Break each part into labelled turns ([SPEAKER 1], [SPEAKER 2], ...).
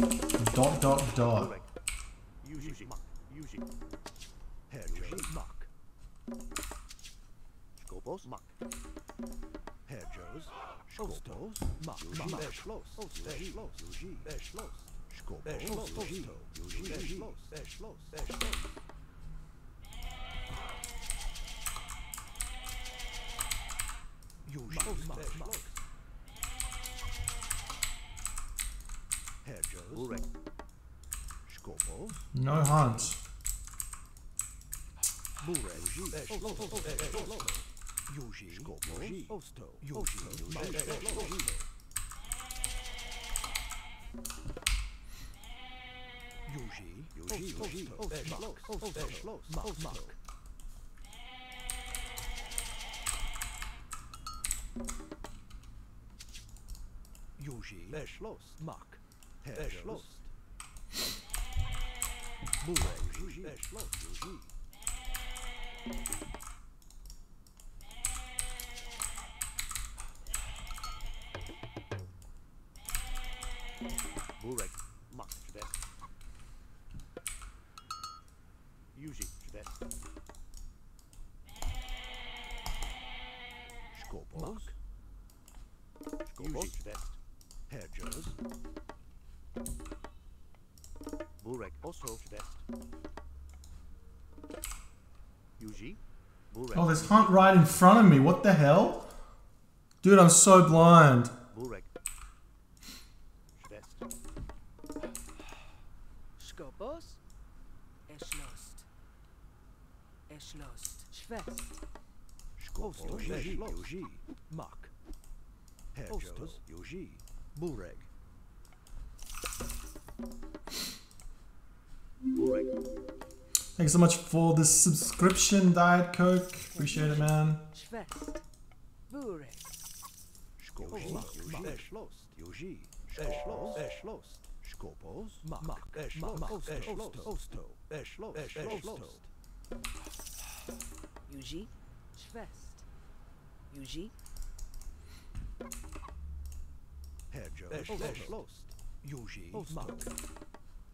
[SPEAKER 1] Dot dot dot.
[SPEAKER 2] Yuji.
[SPEAKER 1] No hunt.
[SPEAKER 2] Burek. Eschlos. Eschlos. Yuji. Skopos. Osto. Yuji, Eschlos, Yuji. Burek, Mak, Şudet. Yuji, Şudet. Skopos. Skopos. Yuji, Şudet. Herjos. Burek, Oso, Şudet. Yuji. Burek.
[SPEAKER 1] Oh, there's hunt right in front of me. What the hell? Dude, I'm so blind.
[SPEAKER 2] Burek. Şudet.
[SPEAKER 3] Skopos. Erschlossen. Erschlossen. Schwest.
[SPEAKER 2] Skopos. Yuji, Yuji. Mak. Herjos. Yuji. Burek.
[SPEAKER 1] Thanks so much for the subscription, Diet Coke. Appreciate it, man.
[SPEAKER 3] Schwest. Burek.
[SPEAKER 2] Skopos. Yuji. Eschlos. Yuji. Eschlos. Eschlos. Skopos. Mak. Eschlos. Eschlos. Osto. Eschlos. Eschlos.
[SPEAKER 3] Yuji. Schwest. Yuji.
[SPEAKER 2] Herjos. Eschlos. Yuji.
[SPEAKER 3] Skopos. Schwest.
[SPEAKER 2] Skopos. Herjos. Burek.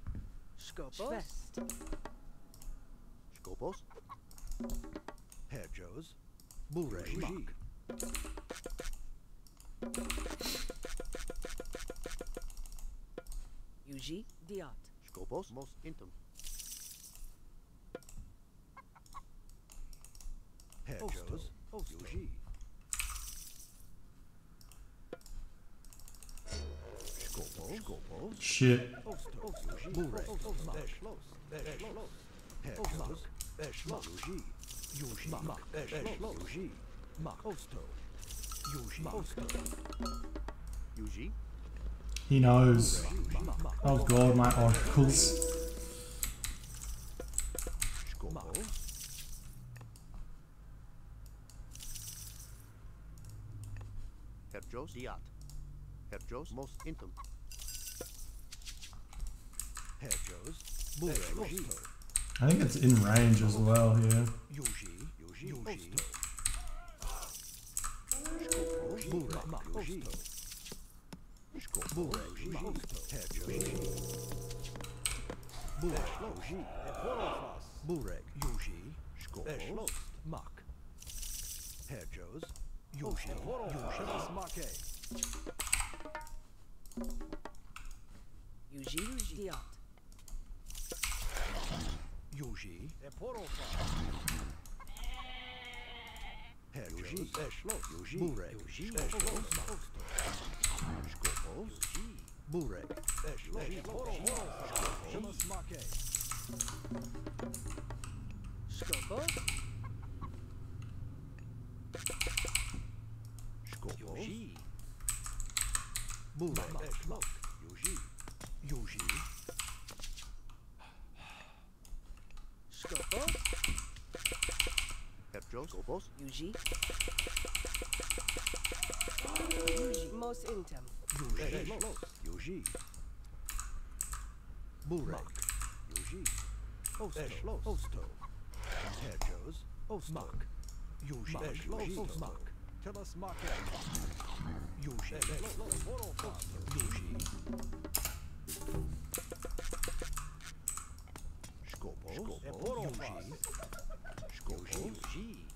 [SPEAKER 2] Mak.
[SPEAKER 3] Yuji. Diot.
[SPEAKER 2] Skopos. Mos intum. Herjos. Yuji. Skopos. Skopos.
[SPEAKER 1] Shit.
[SPEAKER 2] Burek. Eschlos. Eschlos. Herjos. Eschlos. Yuji. Yuji. Mak. Eschlos. Yuji. Mak. Osto. Yuji. Osto. Yuji.
[SPEAKER 1] He knows. Oh god, my oracles.
[SPEAKER 2] Skopos. Herjos. Diat. Herjos. Mos intum. Herjos. Burek.
[SPEAKER 1] I think it's in range as well here.
[SPEAKER 2] Yuji. Yuji. Skopos. Burek. Mak. Burek. Herjos. Burek. Yuji. Burek. Yuji. Skopos. Mak. Herjos. Yuji. Yuji.
[SPEAKER 3] Yuji. Diot.
[SPEAKER 2] Yuji. Herjos. Eschlos. Yuji. Burek. Yuji. Eschlos. Skopos. Burek. Eschlos.
[SPEAKER 3] Skopos.
[SPEAKER 2] Skopos. Burek. Eschlos. Yuji. Yuji. Scopos?
[SPEAKER 3] Yuji? Yuji. Mos intem.
[SPEAKER 2] Yuji. Yuji. Burek. Yuji. Osto. Osto. Terjos. Osmak. Yuji. Osmak. Tell us Mark. Yuji. Yuji. Scopos. Scopos. Yuji. Scopos. Yuji.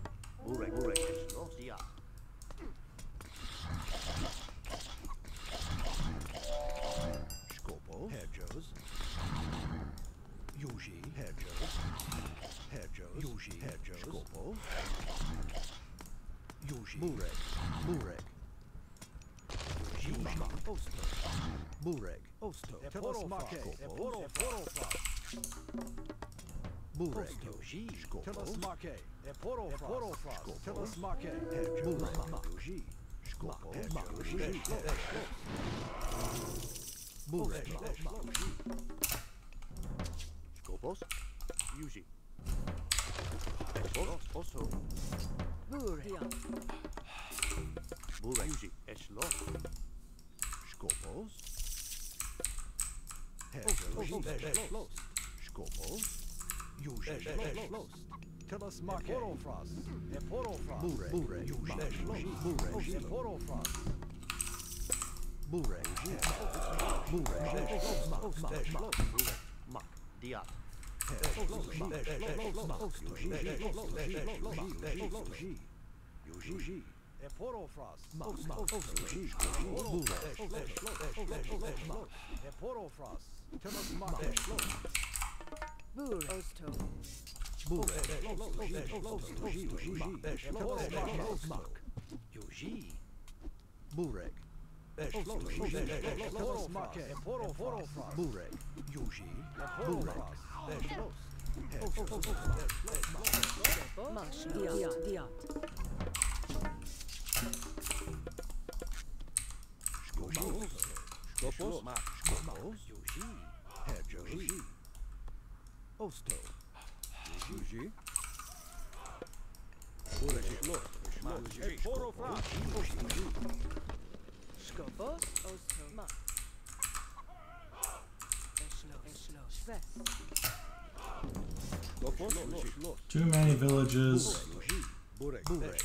[SPEAKER 2] Yuji. Bureg. Bureg. Yuji. Osto. Bureg. Osto. Skopos. Bureg. Yuji. Skopos. Skopos. Bureg. Yuji. Skopos. Yuji. Bureg.
[SPEAKER 4] Skopos. Yuji. Eschlos, oso.
[SPEAKER 3] Bur. Diat.
[SPEAKER 4] Burek, Yuji, eschlos.
[SPEAKER 2] Skopos. Hedges. Skopos. Yuji. Bureg. Bureg. Yuji. Bureg. Bureg. Bureg.
[SPEAKER 4] Burek, mak, diat.
[SPEAKER 2] Yuji.
[SPEAKER 3] Bur. Osto.
[SPEAKER 2] Yuji. Bureg. Bureg. Yuji. Bureg.
[SPEAKER 3] Mash. Diat. Diat.
[SPEAKER 2] Skopos. Skopos. Yuji. Hedges. Osto. Yuji.
[SPEAKER 3] Skopos. Osto. Ma. Eschlos. Eschlos. Fest.
[SPEAKER 1] Too many villages.
[SPEAKER 2] Bureg. Bureg.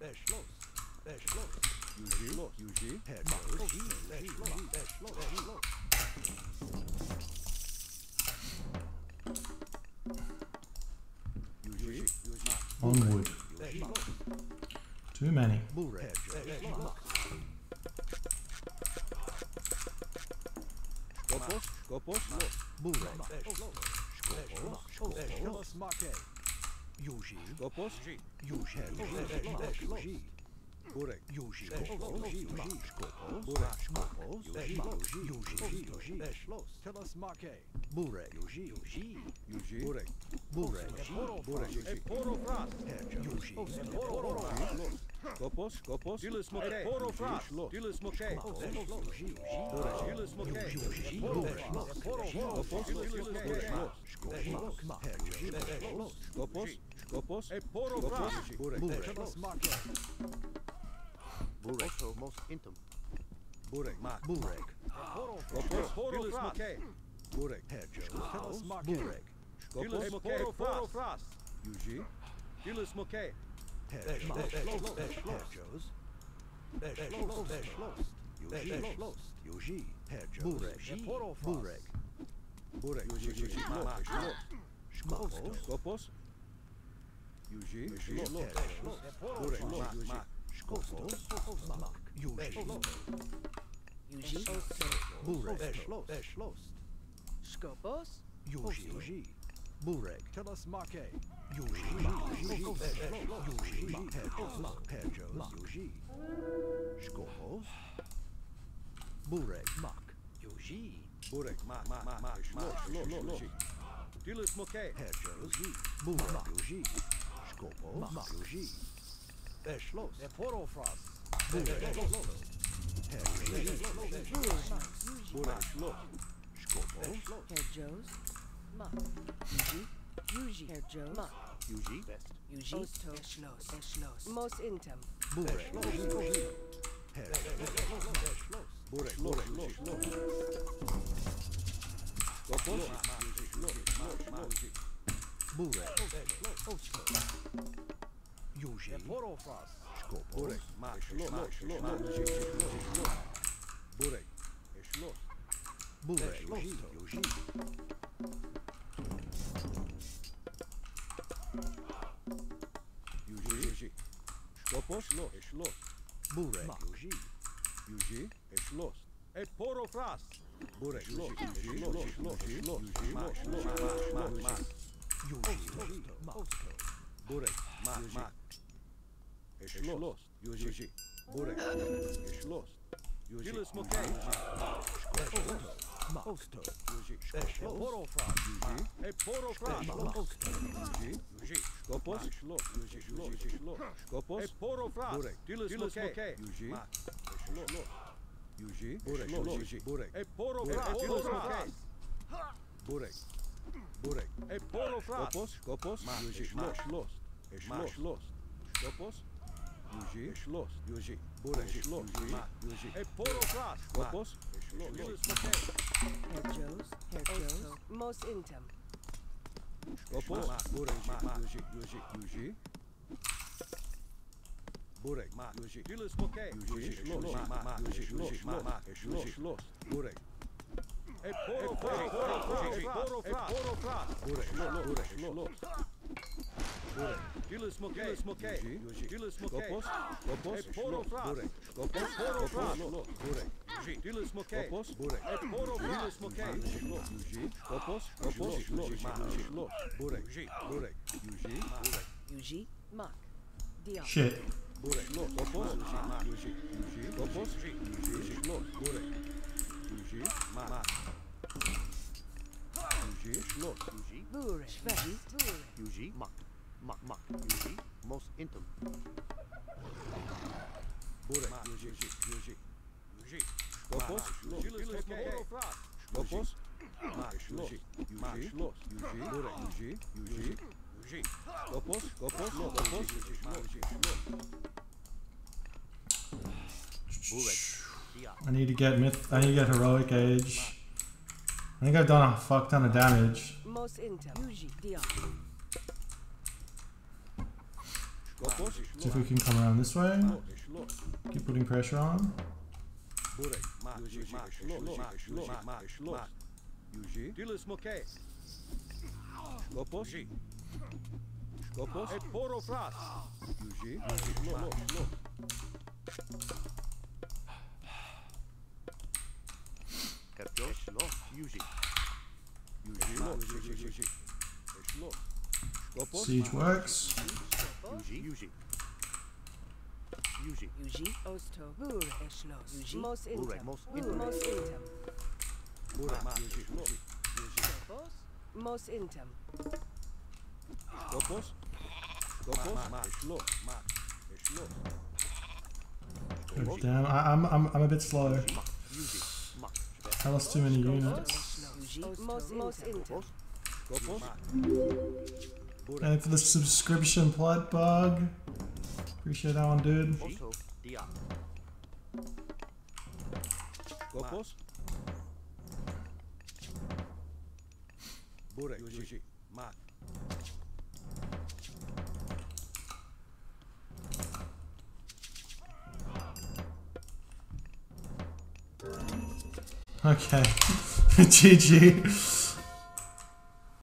[SPEAKER 2] Eschlos. Eschlos. Yuji. Yuji. Hedges. Yuji.
[SPEAKER 1] Onward. Too many.
[SPEAKER 2] Bureg. Skopos. Skopos. Bureg. Skopos. Skopos. Yuji. Skopos. Yuji. Yuji. Bureg. Yuji. Skopos. Skopos. Bureg. Skopos. Yuji. Yuji. Bureg. Yuji. Yuji. Yuji. Bureg. Bureg. Bureg. Yuji. Yuji. Skopos. Skopos.
[SPEAKER 5] Dilis mokay. Poro fras. Dilis mokay. Dilis mokay.
[SPEAKER 2] Skopos. Skopos.
[SPEAKER 5] E poro fras.
[SPEAKER 2] Bureg.
[SPEAKER 4] Burek, oso, mos intum.
[SPEAKER 2] Bureg. Bureg.
[SPEAKER 5] Skopos. Dilis mokay.
[SPEAKER 2] Bureg. Hedges. Bureg.
[SPEAKER 5] Dilis
[SPEAKER 2] Skopos.
[SPEAKER 5] mokay. Poro fras.
[SPEAKER 2] Yuji.
[SPEAKER 5] Dilis mokay.
[SPEAKER 2] Hedges. Hedges. Yuji. Hedges. Bureg. Bureg. Bureg. Yuji. Skopos. Skopos. Yuji. Hedges. Bureg. Yuji. Skopos. Yuji.
[SPEAKER 3] Yuji. Osto.
[SPEAKER 2] Bureg.
[SPEAKER 3] Skopos.
[SPEAKER 2] Yuji. Yuji. Bureg. Yuji. Yuji. Hedges. Yuji. Skopos. Bureg. Mak. Yuji. Bureg. Mak. Mak. Mak. Mak. Yuji.
[SPEAKER 5] Dilis mokay.
[SPEAKER 2] Hedges. Bureg. Yuji. Skopos. Mak. Yuji. Eschlos.
[SPEAKER 5] Poro fras.
[SPEAKER 2] Bureg. Hedges. Bureg. Skopos.
[SPEAKER 3] Hedjos. Ma. Yuji. Yuji. Hedjos. Ma.
[SPEAKER 4] Yuji, best.
[SPEAKER 3] Yuji. Osto. Eschlos. Eschlos. Mos intem.
[SPEAKER 2] Bureg.
[SPEAKER 5] Burek, Burek, Schloss, Schloss. Skopos. Schloss, Schloss, Schloss.
[SPEAKER 4] Burek. Osto. Yuji.
[SPEAKER 5] Porofras.
[SPEAKER 4] Skopos.
[SPEAKER 5] Burek, Schloss, Schloss, Schloss, Schloss. Burek, Schloss.
[SPEAKER 4] Burek.
[SPEAKER 5] Skopos, Schloss, Schloss.
[SPEAKER 4] Burek.
[SPEAKER 5] Yuji, Yuji, Schloss. Et Porofras. Burek, Schloss, Yuji, Schloss, Schloss, Schloss, Schloss, Schloss, Schloss.
[SPEAKER 4] Yuji. Osto.
[SPEAKER 5] Burek, Mak, Mak. Schloss, Yuji, Burek, Schloss. Yuji, Gilles Mokay.
[SPEAKER 4] Osto.
[SPEAKER 5] Yuji, Porofras. Yuji, et Porofras.
[SPEAKER 4] Osto.
[SPEAKER 5] Yuji, Yuji, Skopos, Schloss, Yuji, Schloss, Schloss. Skopos, et Porofras. Burek, Gilles Mokay. Yuji, Schloss. Yuji, Burek, Yuji, Burek, et Porofras. Gilles Mokay. Burek, Burek, et Porofras. Skopos, Skopos, Yuji, Schloss, Schloss. Schloss, Schloss. Skopos, Yuji, Schloss, Yuji, Burek, Schloss, Yuji, et Porofras. Skopos, Schloss, Gilles Mokay.
[SPEAKER 3] Herr Joes, Herr Joes, Mos Intem,
[SPEAKER 5] Skopos, Burek, Yuji, Yuji, Yuji. Burek, Yuji, Gilles Mokay. Yuji, Schloss, Yuji, Schloss, Schloss, Schloss, Burek. Et Porofras, Porofras, Porofras. Burek, Burek, Schloss. Burek, Gilles Mokay, Gilles Mokay, Gilles Mokay. Skopos, Skopos, et Porofras. Burek, Skopos, Porofras. Burek, Gilles Mokay. Skopos, Burek, et Porofras. Gilles Mokay. Yuji, Skopos, Skopos, Schloss, Schloss, Burek, Burek, Burek.
[SPEAKER 3] Yuji, Mak, Diak,
[SPEAKER 1] Shit.
[SPEAKER 5] Burek, Mak.
[SPEAKER 4] Mak. Yuji,
[SPEAKER 1] I need to get myth. I need to get heroic age. I think I've done a fuck ton of damage.
[SPEAKER 3] Mos Intem, Yuji, Diak,
[SPEAKER 5] Skopos,
[SPEAKER 1] See if we can come around this way. Keep putting pressure on.
[SPEAKER 5] Burek, Yuji, Schloss, Schloss, Schloss. Yuji, Gilles Mokay. Skopos, Skopos, et Porofras. Yuji, Yuji, Schloss, Schloss.
[SPEAKER 4] Kerpios. Schloss. Yuji.
[SPEAKER 5] Yuji, Schloss, Yuji, Yuji. Schloss. Skopos,
[SPEAKER 1] Siege works.
[SPEAKER 4] Yuji. Yuji. Yuji.
[SPEAKER 3] Yuji, Osto, Burek, Eschlos, Yuji, Mos
[SPEAKER 4] Burek,
[SPEAKER 3] Intem,
[SPEAKER 4] Mos
[SPEAKER 3] Burek, Mos Intem,
[SPEAKER 5] Burek, Yuji, Schloss.
[SPEAKER 3] Skopos, Mos Intem,
[SPEAKER 5] Skopos, Skopos, Schloss, Schloss.
[SPEAKER 1] God damn, I, I'm, I'm, I'm a bit slow.
[SPEAKER 4] Mak. Yuji.
[SPEAKER 1] I lost too many units.
[SPEAKER 3] Yuji, Mos Mos Intem,
[SPEAKER 5] Skopos,
[SPEAKER 1] And for the subscription plot bug. Appreciate that one, dude.
[SPEAKER 4] Osto. Diak.
[SPEAKER 5] Skopos. Burek, Yuji, Mak.
[SPEAKER 1] Okay. GG.